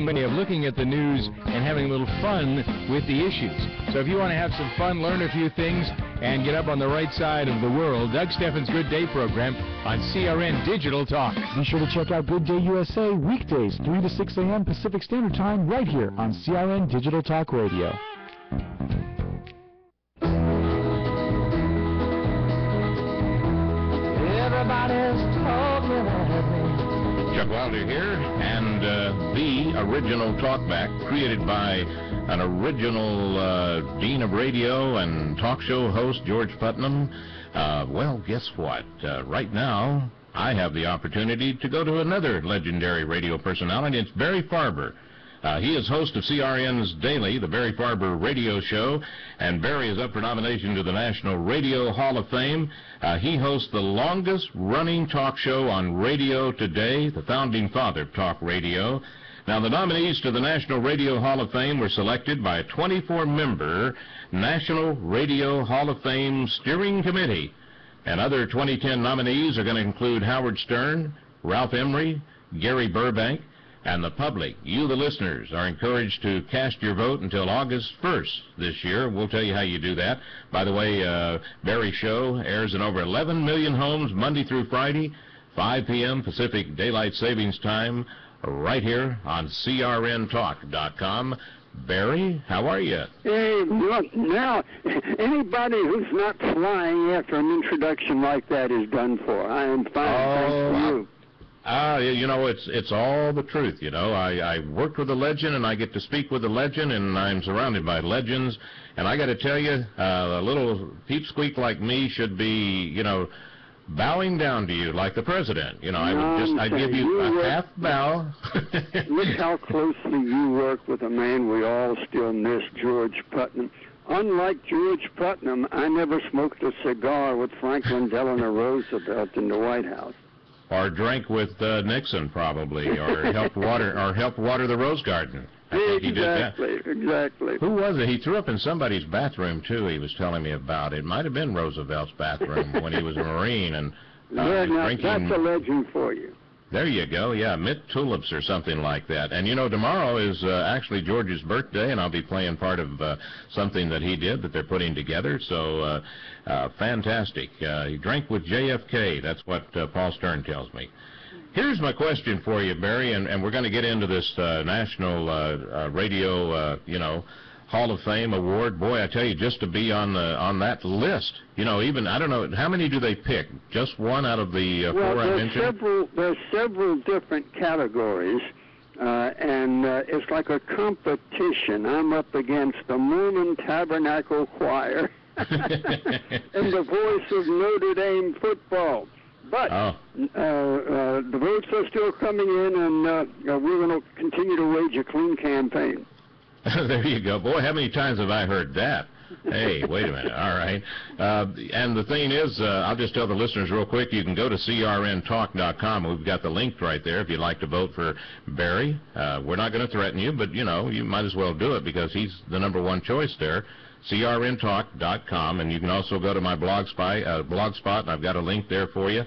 interesting way of looking at the news and having a little fun with the issues. So if you want to have some fun, learn a few things, and get up on the right side of the world, Doug Stephan's Good Day program on CRN Digital Talk. Be sure to check out Good Day USA weekdays, 3 to 6 a.m. Pacific Standard Time, right here on CRN Digital Talk Radio. Everybody's talking at me. Chuck Wilder here, and the original talkback created by an original uh, dean of radio and talk show host, George Putnam. Uh, well, guess what? Uh, right now, I have the opportunity to go to another legendary radio personality. It's Barry Farber. Uh, he is host of CRN's Daily, the Barry Farber radio show, and Barry is up for nomination to the National Radio Hall of Fame. Uh, he hosts the longest running talk show on radio today, the founding father of talk radio. Now, the nominees to the National Radio Hall of Fame were selected by a 24-member National Radio Hall of Fame steering committee. And other 2010 nominees are going to include Howard Stern, Ralph Emery, Gary Burbank, and the public, you the listeners, are encouraged to cast your vote until August 1st this year. We'll tell you how you do that. By the way, uh, Barry Show airs in over 11 million homes Monday through Friday, 5 p.m. Pacific Daylight Savings Time, right here on CRNTalk.com. Barry, how are you? Hey, look, now, anybody who's not flying after an introduction like that is done for. I am fine, thanks Oh, you. Ah, you know, it's it's all the truth. You know, I I worked with a legend, and I get to speak with a legend, and I'm surrounded by legends. And I got to tell you, uh, a little peepsqueak like me should be, you know, bowing down to you like the president. You know, I would just I'd give you You a half bow. Look how closely you work with a man we all still miss, George Putnam. Unlike George Putnam, I never smoked a cigar with Franklin Delano Roosevelt in the White House. Or drank with uh, Nixon probably, or helped water or helped water the rose garden. I think he did that. Exactly, exactly. Who was it? He threw up in somebody's bathroom too. He was telling me about it. Might have been Roosevelt's bathroom when he was a Marine and uh, was now, drinking. that's a legend for you. There you go. Yeah, mint tulips or something like that. And you know, tomorrow is uh, actually George's birthday, and I'll be playing part of uh, something that he did that they're putting together. So uh, uh, fantastic. Uh, he drank with JFK. That's what uh, Paul Stern tells me. Here's my question for you, Barry, and, and we're going to get into this uh, national uh, uh, radio, uh, you know, Hall of Fame award. Boy, I tell you, just to be on the on that list, you know, even I don't know how many do they pick? Just one out of the uh, Well, four I mentioned. several there's several different categories, uh, and uh, it's like a competition. I'm up against the Mormon Tabernacle Choir and the voice of Notre Dame football. But Oh. uh, uh, the votes are still coming in, and uh, we're going to continue to wage a clean campaign. there you go. Boy, how many times have I heard that? Hey, wait a minute. All right. Uh, and the thing is, uh, I'll just tell the listeners real quick, you can go to crntalk.com. We've got the link right there if you'd like to vote for Barry. Uh, we're not going to threaten you, but, you know, you might as well do it because he's the number one choice there. crntalk.com. And you can also go to my blog spot, uh, blogspot, and I've got a link there for you.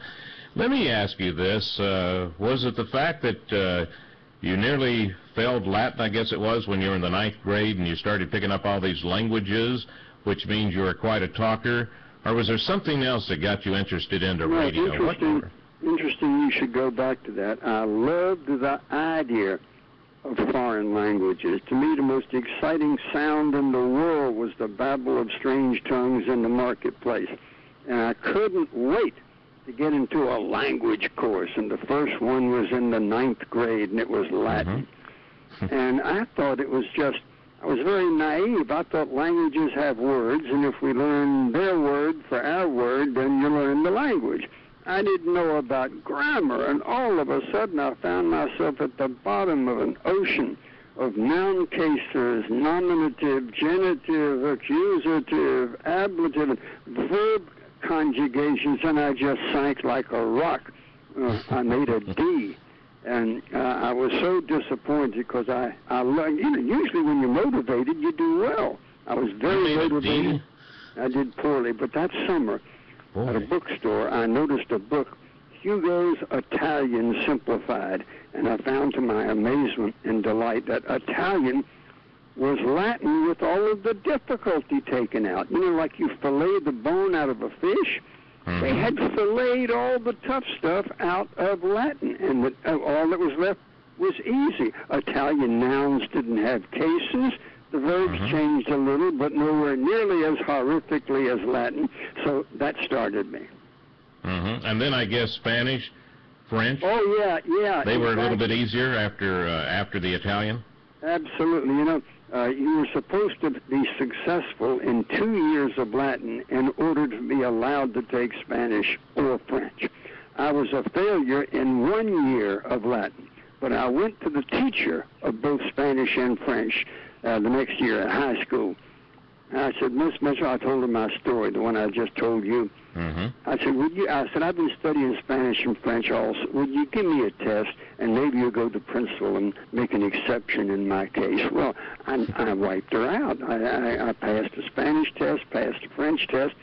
Let me ask you this. Uh, was it the fact that... Uh, you nearly failed Latin, I guess it was, when you were in the ninth grade and you started picking up all these languages, which means you were quite a talker. Or was there something else that got you interested into Well, radio? What- interesting. Interesting. You should go back to that. I loved the idea of foreign languages. To me, the most exciting sound in the world was the babble of strange tongues in the marketplace, and I couldn't wait to get into a language course. And the first one was in the ninth grade, and it was Latin. Mm-hmm. and I thought it was just. I was very naive. I thought languages have words, and if we learn their word for our word, then you learn the language. I didn't know about grammar, and all of a sudden I found myself at the bottom of an ocean of noun cases, nominative, genitive, accusative, ablative, verb conjugations, and I just sank like a rock. Uh, I made a D. And uh, I was so disappointed because I, I learned, you know, usually when you're motivated, you do well. I was very You made a D? motivated. I did poorly, but that summer at a bookstore, I noticed a book Hugo's Italian Simplified, and I found to my amazement and delight that Italian was Latin with all of the difficulty taken out. You know, like you fillet the bone out of a fish. Mhm. They had filleted all the tough stuff out of Latin, and the, uh, all that was left was easy. Italian nouns didn't have cases. The verbs Mhm. changed a little, but nowhere nearly as horrifically as Latin. So that started me. hmm And then I guess Spanish, French. Oh yeah, yeah. They were a little bit easier after uh, after the Italian. Absolutely. You know, uh, you were supposed to be successful in two years of Latin in order to be allowed to take Spanish or French. I was a failure in one year of Latin, but I went to the teacher of both Spanish and French uh, the next year at high school. And I said, Miss Mitchell, I told her my story, the one I just told you. hmm I said, would you? I said, I've been studying Spanish and French also. Would you give me a test, and maybe you'll go to principal and make an exception in my case? Well, I, I wiped her out. I, I, I passed the Spanish test, passed the French test.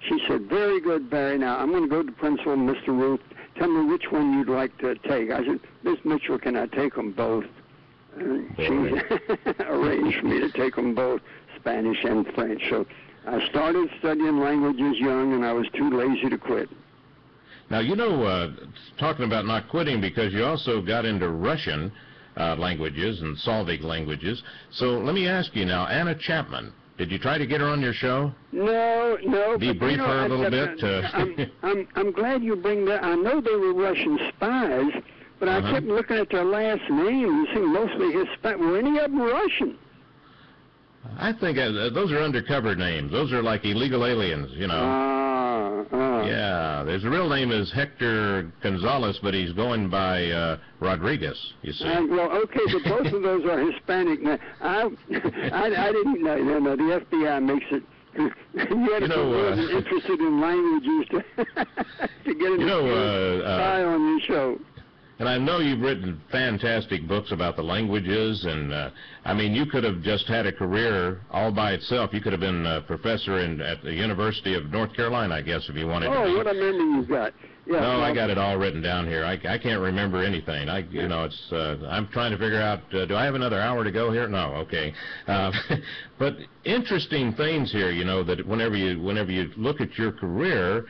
She said, very good, Barry. Now I'm going to go to principal, Mr. Ruth. Tell me which one you'd like to take. I said, Miss Mitchell, can I take them both? And she arranged for me to take them both, Spanish and French. So I started studying languages young, and I was too lazy to quit. Now you know, uh, talking about not quitting because you also got into Russian uh, languages and Slavic languages. So let me ask you now, Anna Chapman. Did you try to get her on your show? No, no. Debrief but, you know, her a little I- bit, uh, I'm, I'm, I'm glad you bring that. I know they were Russian spies, but Uh-huh. I kept looking at their last names and seeing mostly Hispanic. Were any of them Russian? I think uh, those are undercover names. Those are like illegal aliens, you know. Ah, ah. Yeah, his real name is Hector Gonzalez, but he's going by uh, Rodriguez. You see. Uh, well, okay, but both of those are Hispanic. Now, I, I, I didn't know. No, no, the FBI makes it. you had You know, uh, interested in languages to, to get You know, uh, uh, spy on your show. And I know you've written fantastic books about the languages, and uh, I mean, you could have just had a career all by itself. You could have been a professor in, at the University of North Carolina, I guess, if you wanted to. Oh, be. what a memory you've got. Yeah, no, I got it all written down here. I, I can't remember anything. I, you know, it's. Uh, I'm trying to figure out. Uh, do I have another hour to go here? No. Okay. Uh, but interesting things here. You know that whenever you whenever you look at your career,